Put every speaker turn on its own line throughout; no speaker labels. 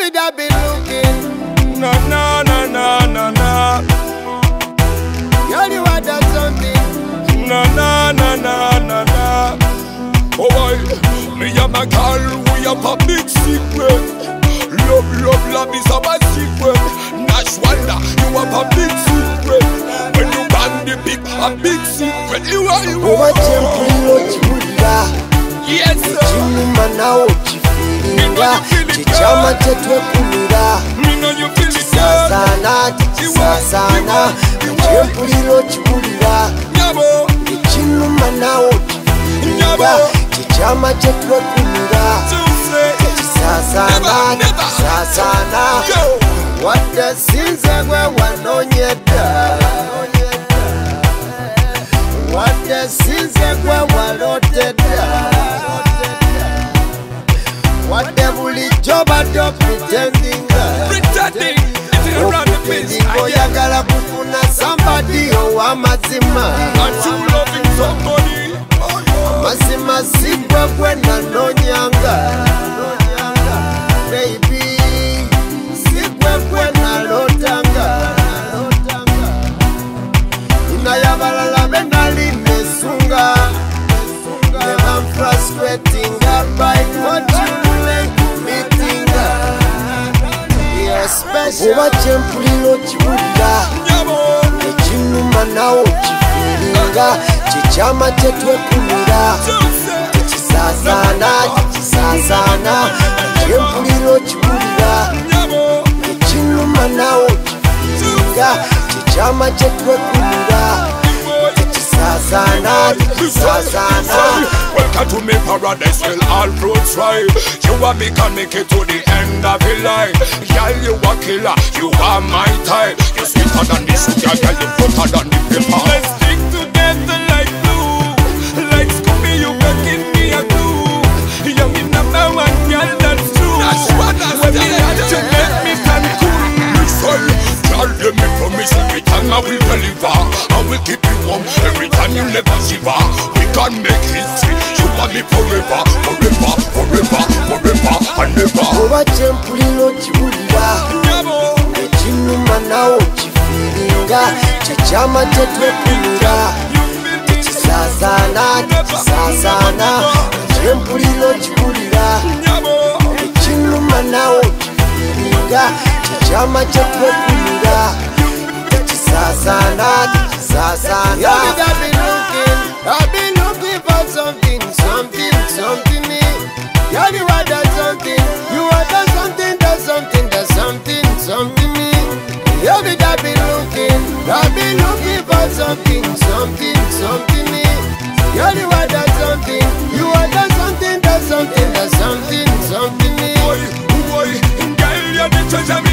Every day be looking.
Na na na na na na.
Girl, you are that something.
Na na na na na na. Oh boy, me and my girl, we have a big secret. Love, love, love is our secret. Nash you have a big secret. When you bang the big, a big secret. You are, you
ubace
are.
mpuliro kiwulira
Yes, sir.
kunyura chichama chetwe kunyura
chisasana
chisasana tichisasana chempuliro chikulira echinumanawo
chikulira chichama
chetwe kunyura
chisasana
tichisasana wadasinze gwe wanonyedda wadasinze gwe walotedda opretendinga
Pretending, it's around the place.
opretendinga oyagala kufuna sambadi ow'amazima
And
oba kyempulira
okibulira
ekinuma nawe
okifiiringa. Kyekyama
tetwekumira tekisaasaana tekisaasaana kyempulira
okibulira
ekinuma nawe okifiiringa. Kyekyama kyetwekumira kisasaana kisasaana
Welcome to me paradise, well all fruits right You are me can make it to the end of your life. Girl, you a killer, you are my type. You sweeter than the sugar, girl, you better than the paper We can make history You love me forever, forever, forever, forever and never
Obadde mpulira
okiwulira
Ekinuma nawe okifiiringa Kyekyama
tetwekumira
Tekisaasaana, tekisaasaana Obadde mpulira
okiwulira
Ekinuma nawe okifiiringa Kyekyama tetwekumira Tekisaasaana, tekisaasaana You'll be that something, me. Girl, you are that something, you are that something, that something, that something, something me. I've been, I've looking, I've been looking for something, something, something me. Girl, you are that something, you are that something, that something, that something, something me.
boy, boy Girl, you're the treasure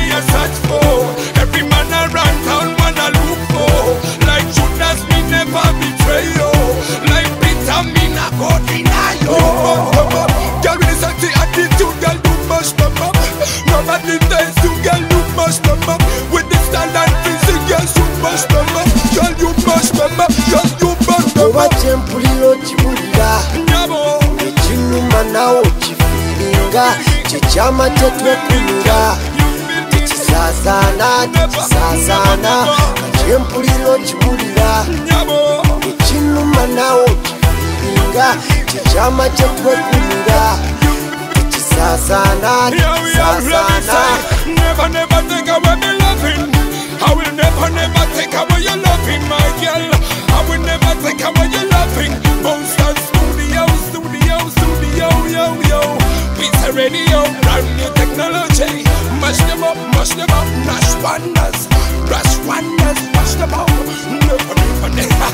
with the style and physique Yes, you must remember, girl, you must remember. Yes, you must
remember. Obadde mpulira okiwulira Ekinnuma naawe okifiiringa Kyekyamate
twekunira
Tekisaasaana, tekisaasaana Kati mpulira okiwulira Ekinnuma
naawe okifiiringa Kyekyamate twekunira
Tekisaasaana,
tekisaasaana Never, never take away my life Never, never take away your loving, my girl. I will never take away your loving. Monster studio, studio, studio, yo, yo. Pizza radio, brand new technology. Mash them up, mash them up, Nash wonders. Rush wonders, mash them up. Never, never, never.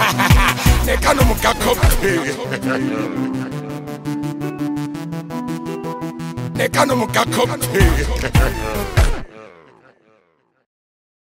Nekanumuka kopi. Nekanumuka kopi.